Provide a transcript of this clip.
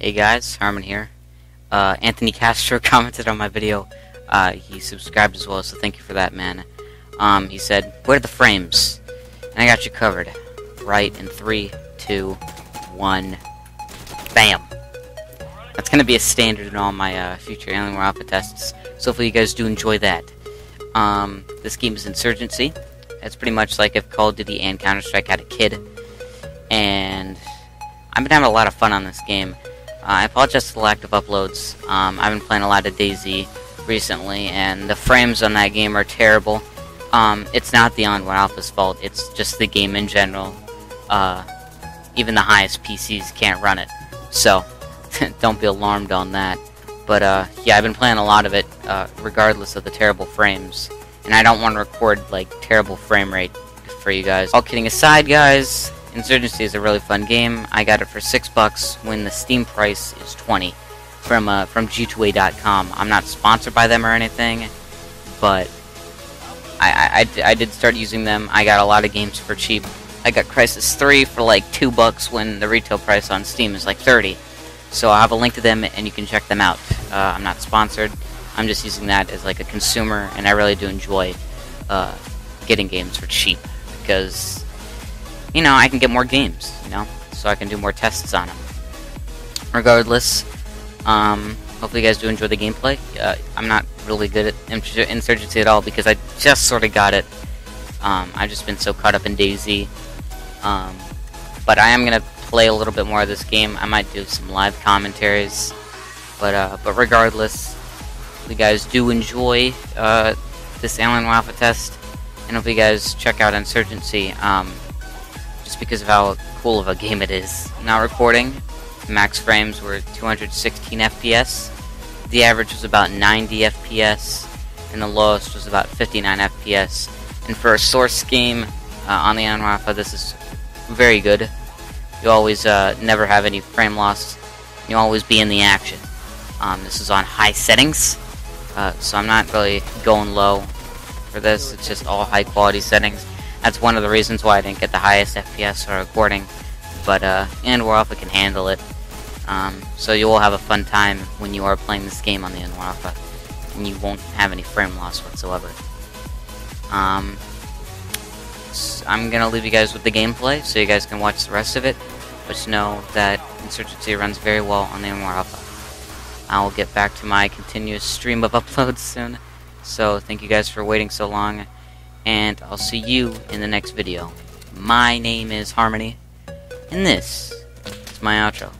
Hey guys, Harmon here. Uh, Anthony Castro commented on my video. Uh, he subscribed as well, so thank you for that, man. Um, he said, "Where are the frames?" And I got you covered. Right in three, two, one, bam. That's gonna be a standard in all my uh, future Alienware Alpha tests. So hopefully you guys do enjoy that. Um, this game is Insurgency. It's pretty much like if Call of Duty and Counter Strike had a kid, and I've been having a lot of fun on this game. I apologize for the lack of uploads. Um, I've been playing a lot of DayZ recently, and the frames on that game are terrible. Um, it's not the Alienware Alpha's fault, it's just the game in general. Uh, even the highest PCs can't run it. So, don't be alarmed on that. But, uh, yeah, I've been playing a lot of it, uh, regardless of the terrible frames. And I don't want to record, like, terrible frame rate for you guys. All kidding aside, guys, Insurgency is a really fun game. I got it for six bucks when the Steam price is twenty from uh, from G2A.com. I'm not sponsored by them or anything, but I, I, I did start using them. I got a lot of games for cheap. I got Crysis 3 for like two bucks when the retail price on Steam is like 30. So I'll have a link to them and you can check them out. Uh, I'm not sponsored. I'm just using that as like a consumer, and I really do enjoy uh, getting games for cheap because you know, I can get more games, you know, so I can do more tests on them. Regardless, um, hopefully you guys do enjoy the gameplay. Uh, I'm not really good at Insurgency at all because I just sort of got it. Um, I've just been so caught up in DayZ. Um, but I am going to play a little bit more of this game. I might do some live commentaries. But, uh, but regardless, you guys do enjoy uh, this Alien Alpha test. And hope you guys check out Insurgency. Um, just because of how cool of a game it is. Now recording, max frames were 216 FPS, the average was about 90 FPS, and the lowest was about 59 FPS. And for a source game uh, on the Anrafa, this is very good. You always uh, never have any frame loss. You always be in the action. Um, this is on high settings, uh, so I'm not really going low for this. It's just all high quality settings. That's one of the reasons why I didn't get the highest FPS for recording. But, uh, Alienware Alpha can handle it. Um, so you will have a fun time when you are playing this game on the Alienware Alpha. And you won't have any frame loss whatsoever. Um, so I'm gonna leave you guys with the gameplay, so you guys can watch the rest of it. But just know that Insurgency runs very well on the Alienware Alpha. I will get back to my continuous stream of uploads soon. So thank you guys for waiting so long and I'll see you in the next video. My name is Harmony, and this is my outro.